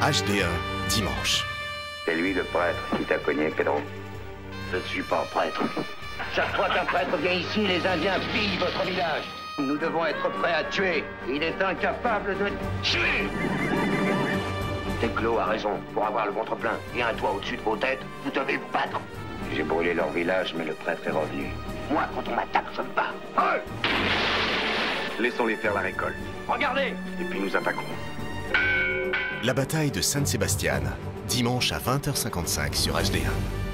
HD1, dimanche. C'est lui le prêtre qui t'a cogné, Pedro. Je ne suis pas prêtre. Chaque fois qu'un prêtre vient ici, les Indiens pillent votre village. Nous devons être prêts à tuer. Il est incapable de tuer. Teclo a raison. Pour avoir le ventre plein et un toit au-dessus de vos têtes, vous devez vous battre. J'ai brûlé leur village, mais le prêtre est revenu. Moi, quand on m'attaque, je me bats. Laissons-les faire la récolte. Regardez Et puis nous attaquerons. La bataille de San Sebastian, dimanche à 20h55 sur HD1.